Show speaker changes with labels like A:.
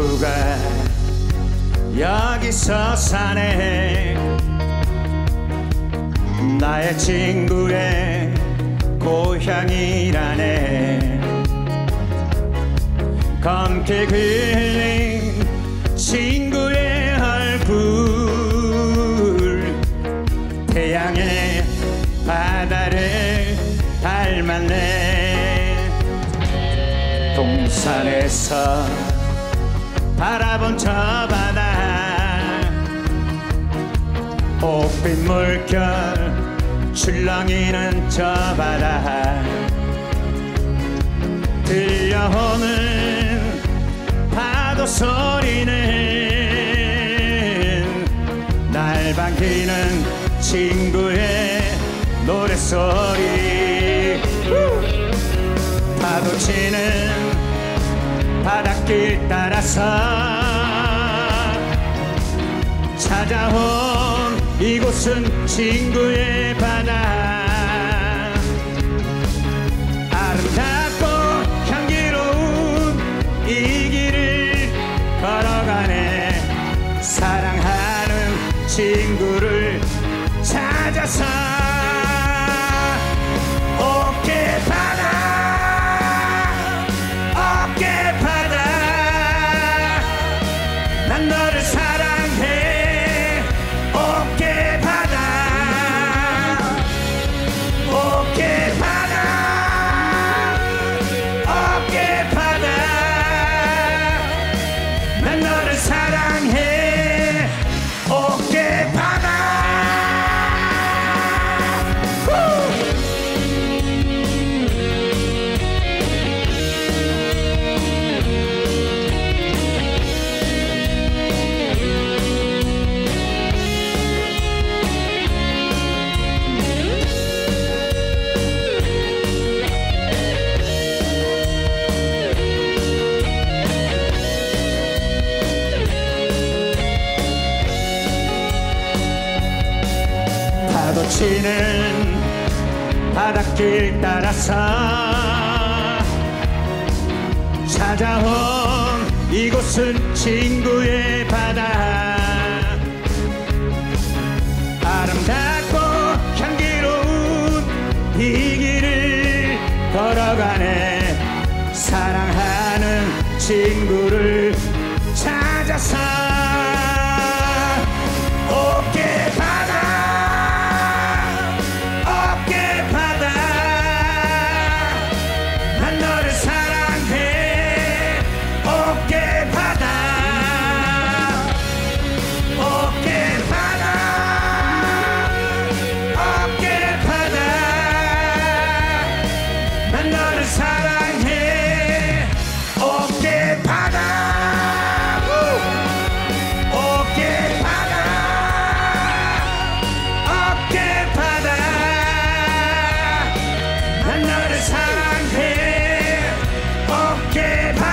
A: 친구가 여기서 사네? 나의 친구의 고향이라네. 검게 그린 친구의 얼굴 태양의 바다를 닮았네. 동산에서 바라본 저 바다. 옥빛 물결 출렁이는 저 바다. 들려오는 파도 소리는 날 반기는 친구의 노래소리. 파도 치는 바닷길 따라서 찾아온 이곳은 친구의 바다. 아름답고 향기로운 이 길을 걸어가네. 사랑하는 친구를 파도 치는 바닷길 따라서 찾아온 이곳은 친구의 바다. 아름답고 향기로운 이 길을 걸어가네. 사랑하는 친구를 어